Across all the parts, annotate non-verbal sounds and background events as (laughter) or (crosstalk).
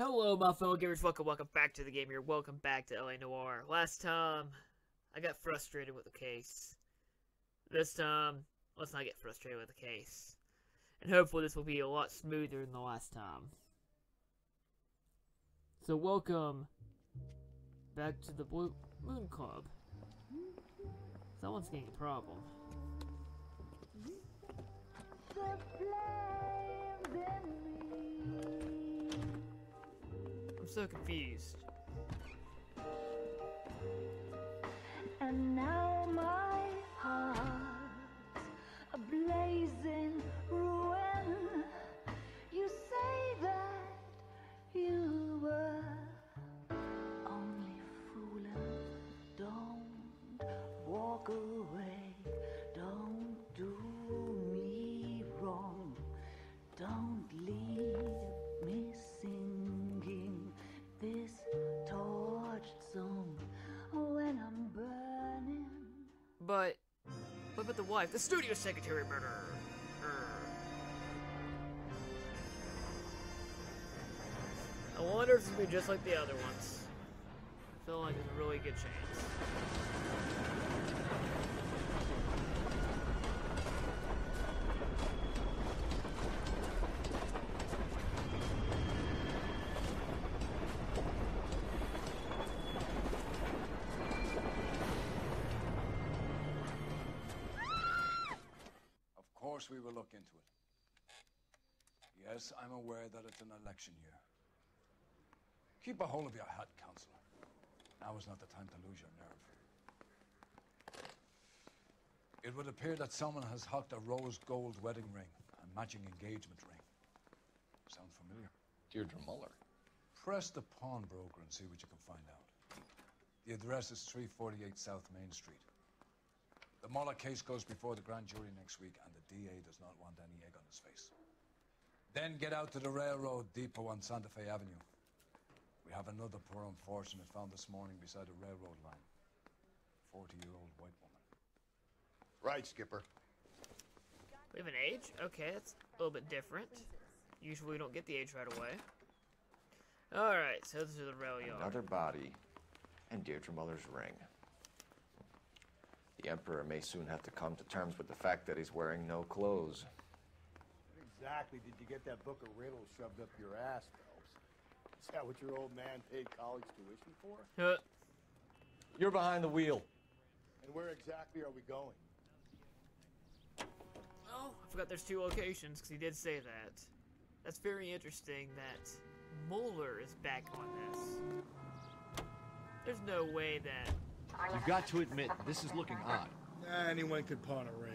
Hello, my fellow gamers. Welcome, welcome back to the game here. Welcome back to LA Noire. Last time, I got frustrated with the case. This time, let's not get frustrated with the case. And hopefully this will be a lot smoother than the last time. So welcome back to the Blue Moon Club. Someone's getting a problem. I'm so confused. And now my the wife? The studio secretary murder. I wonder if it's gonna be just like the other ones. I feel like there's a really good chance. We will look into it. Yes, I'm aware that it's an election year. Keep a hold of your hat, Counselor. Now is not the time to lose your nerve. It would appear that someone has hocked a rose gold wedding ring and matching engagement ring. Sound familiar? Deirdre Moller. Press the pawnbroker and see what you can find out. The address is 348 South Main Street. The Moller case goes before the grand jury next week, and the DA does not want any egg on his face. Then get out to the railroad depot on Santa Fe Avenue. We have another poor unfortunate found this morning beside a railroad line. 40-year-old white woman. Right, Skipper. We have an age? Okay, that's a little bit different. Usually we don't get the age right away. Alright, so this is the rail yard. Another body and Deirdre Moller's ring. The Emperor may soon have to come to terms with the fact that he's wearing no clothes. What exactly did you get that book of riddles shoved up your ass, Phelps? Is that what your old man paid college tuition for? Huh. You're behind the wheel. And where exactly are we going? Oh, I forgot there's two locations because he did say that. That's very interesting that Moller is back on this. There's no way that. You've got to admit, this is looking odd. Anyone could pawn a ring.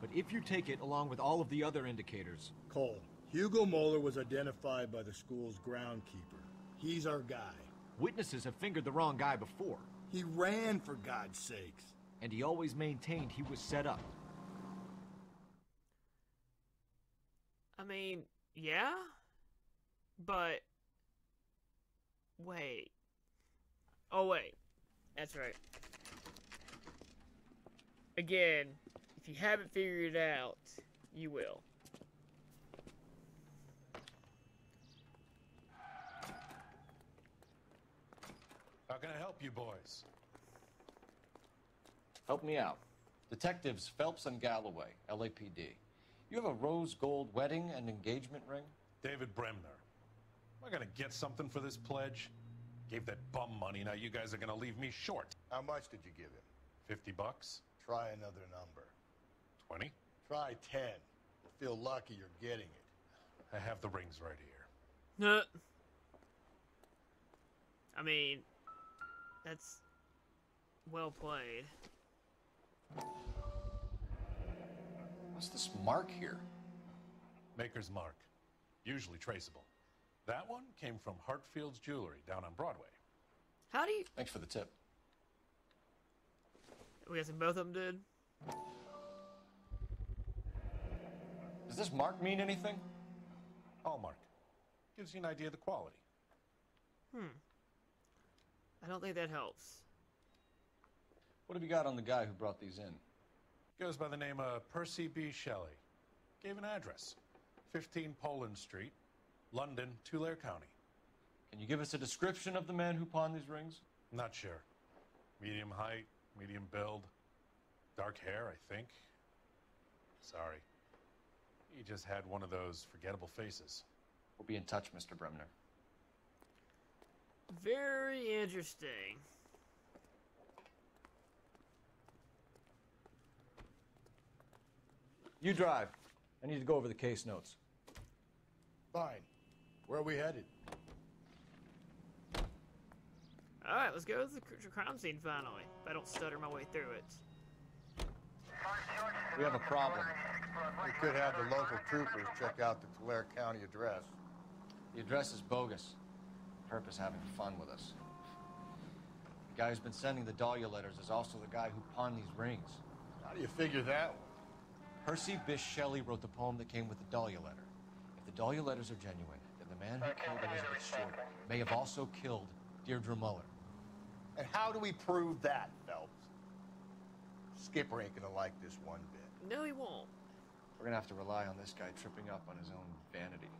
But if you take it along with all of the other indicators, Cole, Hugo Moller was identified by the school's groundkeeper. He's our guy. witnesses have fingered the wrong guy before, He ran, for God's sakes. and he always maintained he was set up. I mean, yeah? But. Wait. Oh, wait. That's right. Again, if you haven't figured it out, you will. How can I help you boys? Help me out. Detectives Phelps and Galloway, LAPD. You have a rose gold wedding and engagement ring? David Bremner. Am I gonna get something for this pledge? Gave that bum money, now you guys are gonna leave me short. How much did you give him? 50 bucks? Try another number. 20? Try 10. You'll feel lucky you're getting it. I have the rings right here. Huh. I mean, that's well played. What's this mark here? Maker's mark. Usually traceable. That one came from Hartfield's Jewelry down on Broadway. How do you. Thanks for the tip. I'm guessing both of them did? Does this mark mean anything? Hallmark. Gives you an idea of the quality. Hmm. I don't think that helps. What have you got on the guy who brought these in? Goes by the name of Percy B. Shelley. Gave an address 15 Poland Street, London, Tulare County. Can you give us a description of the man who pawned these rings? Not sure. Medium height, medium build, dark hair, I think. Sorry. He just had one of those forgettable faces. We'll be in touch, Mr. Bremner. Very interesting. You drive. I need to go over the case notes. Fine. Where are we headed? Alright, let's go to the crime scene finally. If I don't stutter my way through it. We have a problem. We could have the local troopers check out the Tulare County address. The address is bogus. Purpose having fun with us. The guy who's been sending the Dahlia letters is also the guy who pawned these rings. How do you figure that one? Percy Bysshe Shelley wrote the poem that came with the Dahlia letter. If the Dahlia letters are genuine, then the man who killed Elizabeth Short may have also killed Deirdre Moller. And how do we prove that, Phelps? Skipper ain't gonna like this one bit. No, he won't. We're gonna have to rely on this guy tripping up on his own vanity.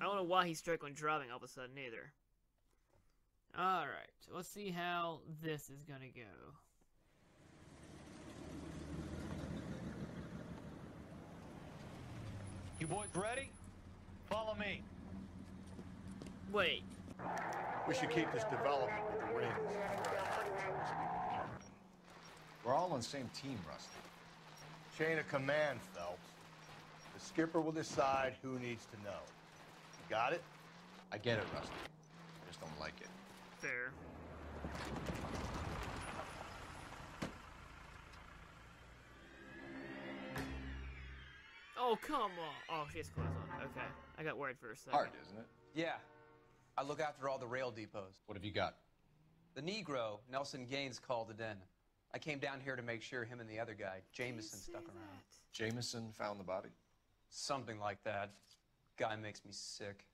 I don't know why he's struggling driving all of a sudden either. Alright, let's see how this is gonna go. You boys ready? Follow me. Wait, We should keep this development with the rings. We're all on the same team, Rusty. Chain of command, Phelps. The skipper will decide who needs to know. You got it? I get it, Rusty. I just don't like it. fair. Oh, come on. Oh, she has clothes on. Okay. I got worried for a second. Hard, isn't it? Yeah. I look after all the rail depots. What have you got? The Negro, Nelson Gaines, called it in. I came down here to make sure him and the other guy, Did you Jameson, say stuck around. that? Jameson found the body? Something like that. Guy makes me sick.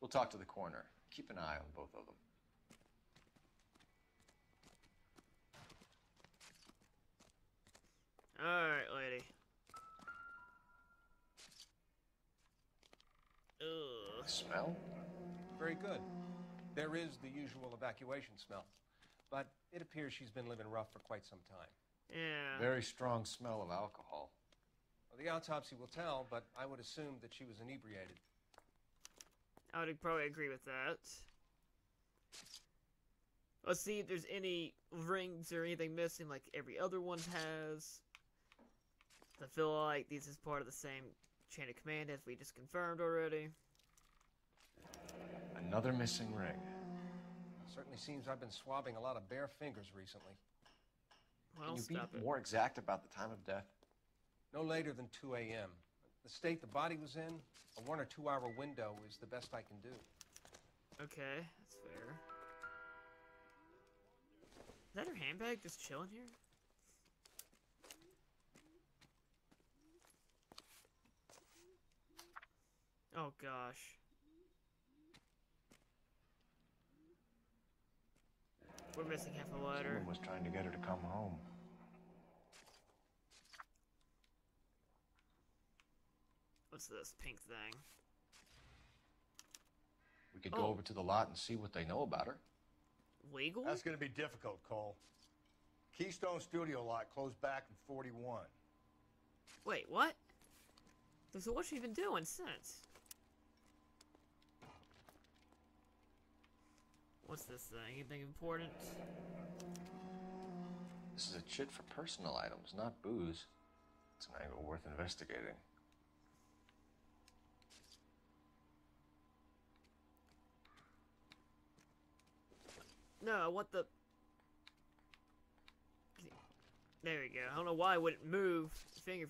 We'll talk to the coroner. Keep an eye on both of them. Alright, lady. Ugh. The smell? Very good. There is the usual evacuation smell, but it appears she's been living rough for quite some time. Yeah. Very strong smell of alcohol. Well, the autopsy will tell, but I would assume that she was inebriated. I would probably agree with that. Let's see if there's any rings or anything missing like every other one has. I feel like this is part of the same chain of command as we just confirmed already. Another missing ring. Certainly seems I've been swabbing a lot of bare fingers recently. Well, Can you be it. more exact about the time of death? No later than 2 a.m. The state the body was in, a one or two hour window is the best I can do. Okay, that's fair. Is that her handbag just chilling here? Oh gosh. We're missing half a letter. Someone was trying to get her to come home. What's this pink thing? We could Oh. go over to the lot and see what they know about her. Legal? That's gonna be difficult, Cole. Keystone Studio lot closed back in 41. Wait, what? So what's she been doing since? What's this thing? Anything important? This is a chit for personal items, not booze. It's an angle worth investigating. No, I want the. There we go. I don't know why I wouldn't move the finger.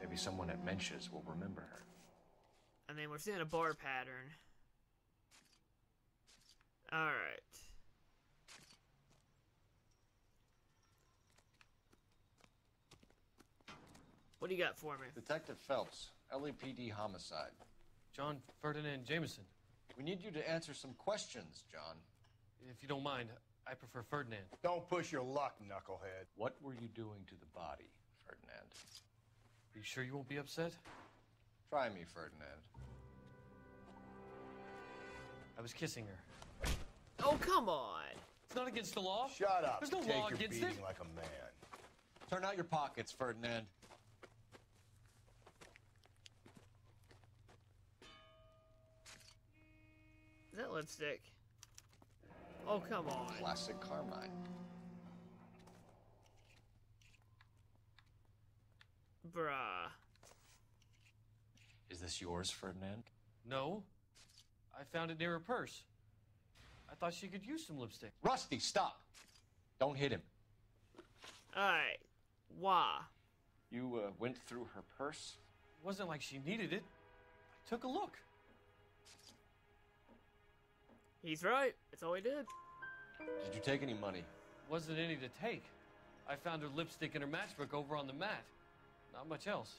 Maybe someone at Mensch's will remember her. And then we're seeing a bar pattern. Alright. What do you got for me? Detective Phelps, LAPD homicide. John Ferdinand Jameson. We need you to answer some questions, John. If you don't mind, I prefer Ferdinand. Don't push your luck, knucklehead. What were you doing to the body, Ferdinand? Are you sure you won't be upset? Try me, Ferdinand. I was kissing her. Oh, come on. It's not against the law. Shut up. There's no Take law your against beating it. like a man. Turn out your pockets, Ferdinand. Is that lipstick? Oh, come on. Classic Carmine. Bruh. Is this yours, Ferdinand? No. I found it near her purse. I thought she could use some lipstick. Rusty, stop! Don't hit him. Alright. Why? You uh, went through her purse? It wasn't like she needed it. I took a look. He's right. That's all he did. Did you take any money? Wasn't any to take. I found her lipstick and her matchbook over on the mat. Not much else.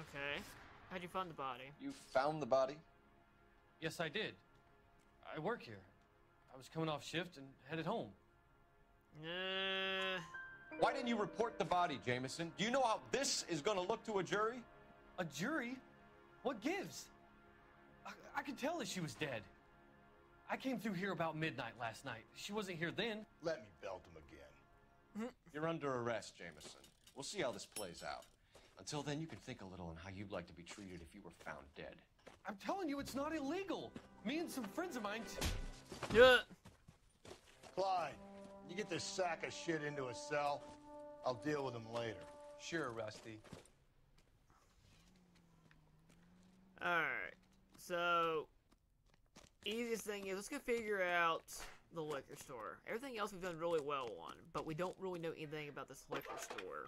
Okay. How'd you find the body? You found the body? Yes, I did. I work here. I was coming off shift and headed home. Uh, Why didn't you report the body, Jameson? Do you know how this is going to look to a jury? A jury? What gives? I, I could tell that she was dead. I came through here about midnight last night. She wasn't here then. Let me belt him again. (laughs) You're under arrest, Jameson. We'll see how this plays out. Until then, you can think a little on how you'd like to be treated if you were found dead. I'm telling you, it's not illegal. Me and some friends of mine. yeah. Clyde, you get this sack of shit into a cell. I'll deal with him later. Sure, Rusty. Alright. So, easiest thing is let's go figure out the liquor store. Everything else we've done really well on, but we don't really know anything about this liquor store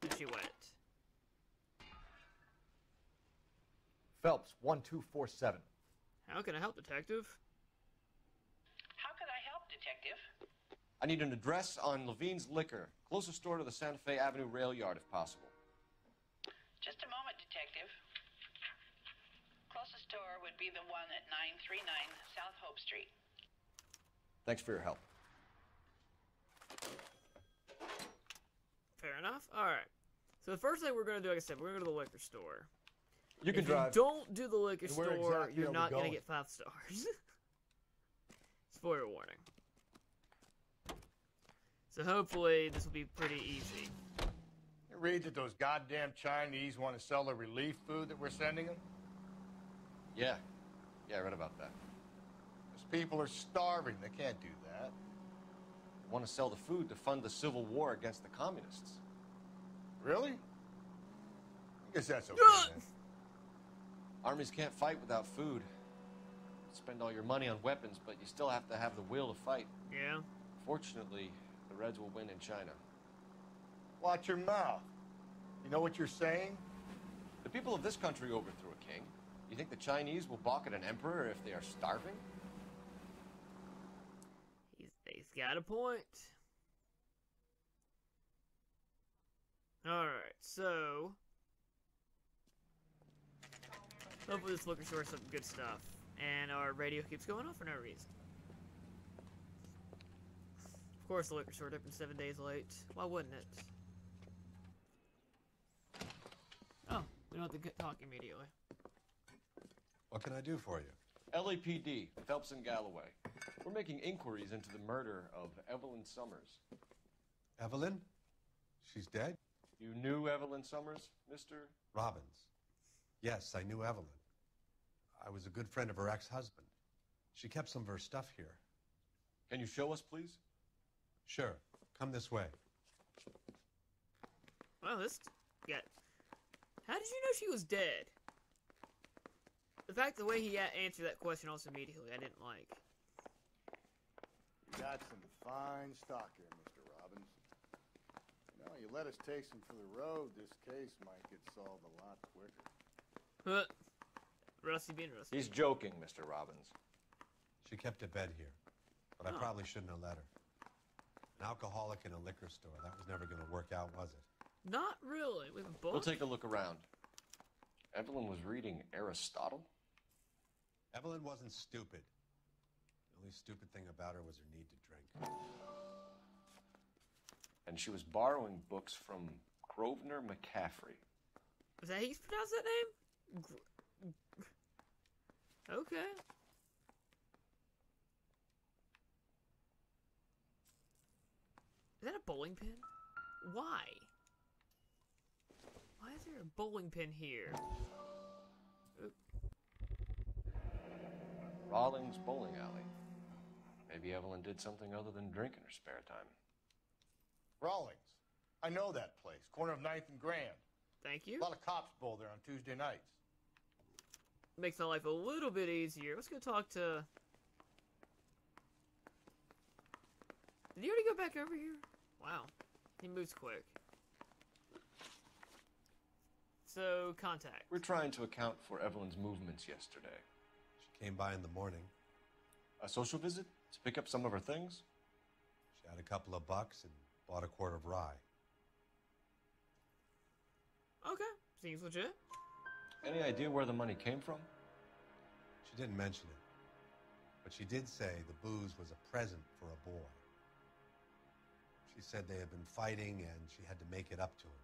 that she went. Phelps, 1247. How can I help, detective? How can I help, Detective? I need an address on Levine's Liquor, closest store to the Santa Fe Avenue rail yard if possible. Just a moment, Detective. Closest store would be the one at 939 South Hope Street. Thanks for your help. Fair enough. Alright. So the first thing we're gonna do, like I said, we're gonna go to the liquor store. You can if drive. you don't do the liquor store, exactly you're not gonna get five stars. (laughs) Spoiler warning. So hopefully this will be pretty easy. You read that those goddamn Chinese want to sell the relief food that we're sending them? Yeah. Yeah, I read about that. Those people are starving. They can't do that. They want to sell the food to fund the civil war against the communists. Really? I guess that's (laughs) okay. Then. Armies can't fight without food. Spend all your money on weapons, but you still have to have the will to fight. Yeah. Fortunately, the Reds will win in China. Watch your mouth. You know what you're saying? The people of this country overthrew a king. You think the Chinese will balk at an emperor if they are starving? He's, he's got a point. Alright, so. Hopefully, this liquor store has some good stuff. And our radio keeps going off for no reason. Of course, the liquor store opened seven days late. Why wouldn't it? Oh, we don't have to talk immediately. What can I do for you? LAPD, Phelps and Galloway. We're making inquiries into the murder of Evelyn Summers. Evelyn? She's dead? You knew Evelyn Summers, Mr. Robbins. Yes, I knew Evelyn. I was a good friend of her ex-husband. She kept some of her stuff here. Can you show us, please? Sure. Come this way. Well, this got. How did you know she was dead? The fact the way he answered that question also immediately I didn't like. You got some fine stock here, Mr. Robbins. You know, you let us take some for the road, this case might get solved a lot quicker. Huh. Rusty being Rusty. He's joking, Mr. Robbins. She kept a bed here, but I Oh. probably shouldn't have let her. An alcoholic in a liquor store. That was never going to work out, was it? Not really. We have a book. We'll take a look around. Evelyn was reading Aristotle? Evelyn wasn't stupid. The only stupid thing about her was her need to drink. And she was borrowing books from Grosvenor McCaffrey. Is that how you pronounce that name? Gr- Okay. Is that a bowling pin? Why? Why is there a bowling pin here? Oop. Rawlings Bowling Alley. Maybe Evelyn did something other than drink in her spare time. Rawlings. I know that place. Corner of 9th and Grand. Thank you. A lot of cops bowl there on Tuesday nights. Makes my life a little bit easier. Let's go talk to. Did he already go back over here? Wow. He moves quick. So, contact. We're trying to account for Evelyn's movements yesterday. She came by in the morning. A social visit? To pick up some of her things? She had a couple of bucks and bought a quart of rye. Okay. Seems legit. Any idea where the money came from? She didn't mention it. But she did say the booze was a present for a boy. She said they had been fighting and she had to make it up to him.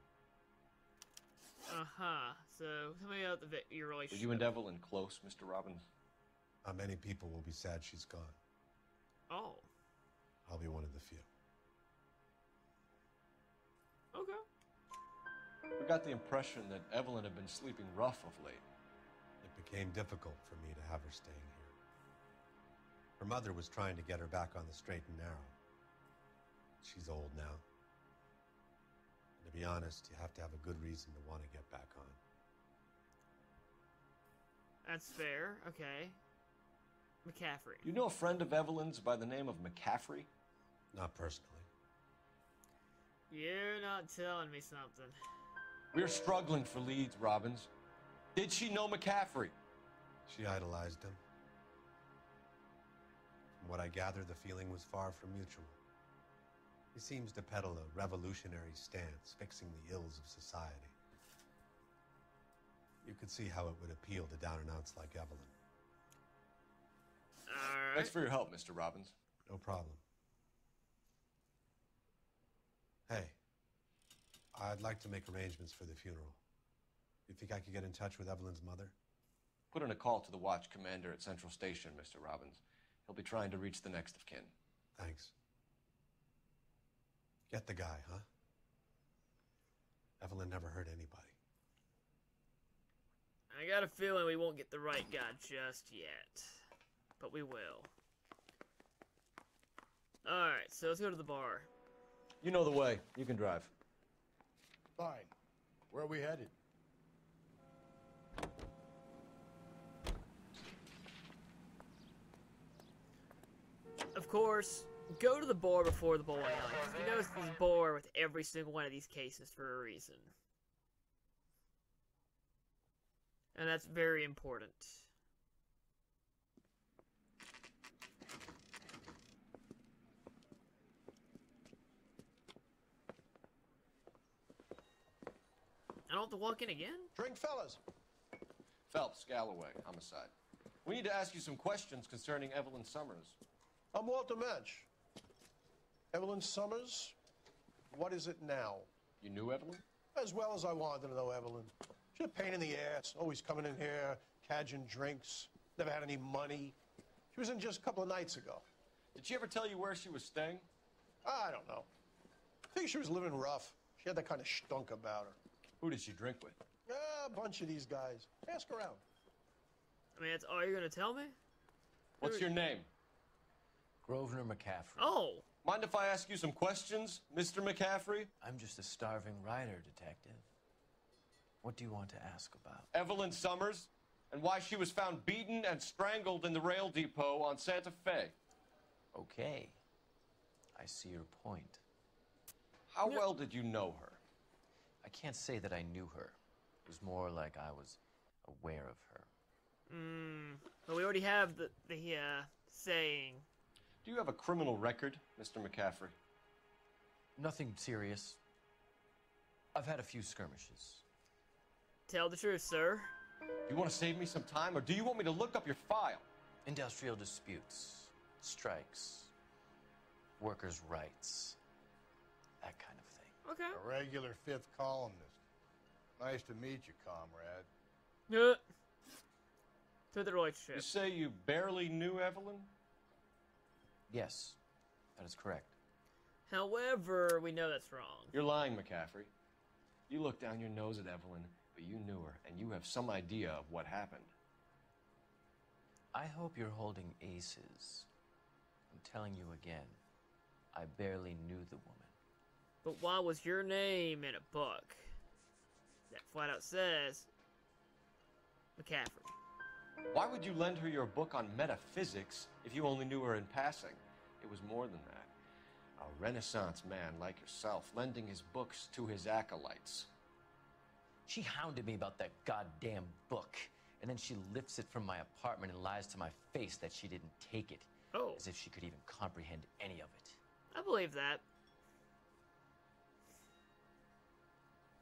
Uh huh. So, tell me about the vi- your Were relationship. you and Evelyn close, Mr. Robbins? Not many people will be sad she's gone. Oh. I'll be one of the few. Okay. We got the impression that Evelyn had been sleeping rough of late. It became difficult for me to have her staying here. Her mother was trying to get her back on the straight and narrow. She's old now. And to be honest, you have to have a good reason to want to get back on. That's fair. Okay. McCaffrey. You know a friend of Evelyn's by the name of McCaffrey? Not personally. You're not telling me something. We're struggling for leads, Robbins. Did she know McCaffrey? She idolized him. From what I gather, the feeling was far from mutual. He seems to peddle a revolutionary stance, fixing the ills of society. You could see how it would appeal to down and outs like Evelyn. Alright. Thanks for your help, Mr. Robbins. No problem. I'd like to make arrangements for the funeral. You think I could get in touch with Evelyn's mother? Put in a call to the watch commander at Central Station, Mr. Robbins. He'll be trying to reach the next of kin. Thanks. Get the guy, huh? Evelyn never hurt anybody. I got a feeling we won't get the right guy just yet. But we will. Alright, so let's go to the bar. You know the way. You can drive. Fine. Where are we headed? Of course, go to the bar before the bowling alley. You this bar with every single one of these cases for a reason. And that's very important. I don't have to walk in again? Drink, fellas. Phelps, Galloway, homicide. We need to ask you some questions concerning Evelyn Summers. I'm Walter Mensch. Evelyn Summers, what is it now? You knew Evelyn? As well as I wanted to know Evelyn. She's a pain in the ass, always coming in here, cadging drinks, never had any money. She was in just a couple of nights ago. Did she ever tell you where she was staying? I don't know. I think she was living rough. She had that kind of stunk about her. Who did she drink with? A bunch of these guys. Ask around. I mean, that's all you're gonna tell me? What's your name? Grosvenor McCaffrey. Oh! Mind if I ask you some questions, Mr. McCaffrey? I'm just a starving writer, detective. What do you want to ask about? Evelyn Summers, and why she was found beaten and strangled in the rail depot on Santa Fe. Okay. I see your point. How well did you know her? I can't say that I knew her. It was more like I was aware of her. Hmm. But we already have the, the uh, saying. Do you have a criminal record, Mr. McCaffrey? Nothing serious. I've had a few skirmishes. Tell the truth, sir. Do you want to save me some time, or do you want me to look up your file? Industrial disputes, strikes, workers' rights, that kind of thing. Okay. A regular fifth columnist. Nice to meet you, comrade. Uh, to the relationship. You say you barely knew Evelyn? Yes, that is correct. However, we know that's wrong. You're lying, McCaffrey. You look down your nose at Evelyn, but you knew her, and you have some idea of what happened. I hope you're holding aces. I'm telling you again, I barely knew the woman. But why was your name in a book that flat out says McCaffrey? Why would you lend her your book on metaphysics if you only knew her in passing? It was more than that. A Renaissance man like yourself lending his books to his acolytes. She hounded me about that goddamn book, and then she lifts it from my apartment and lies to my face that she didn't take it. Oh. As if she could even comprehend any of it. I believe that.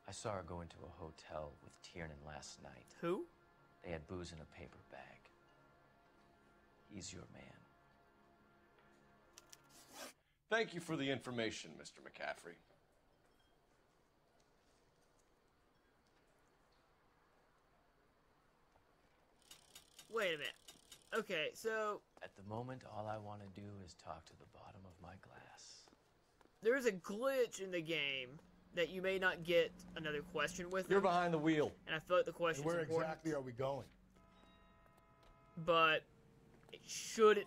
I saw her go into a hotel with Tiernan last night. Who? They had booze in a paper bag. He's your man. Thank you for the information, Mr. McCaffrey. Wait a minute. Okay, so At the moment, all I want to do is talk to the bottom of my glass. there's a glitch in the game that you may not get another question with. You're him, behind the wheel. And I feel like the question's Where important, exactly are we going? but it shouldn't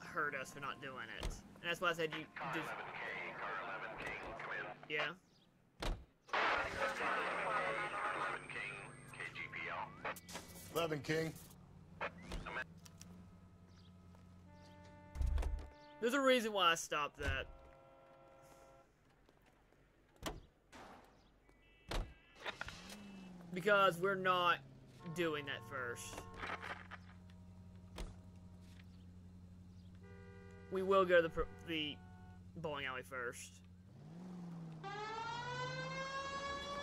hurt us for not doing it. And that's why I said you just. Yeah. Eleven King. There's a reason why I stopped that. Because we're not doing that first. We will go to the, the bowling alley first.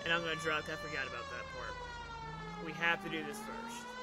And I'm gonna drop, I forgot about that part. We have to do this first.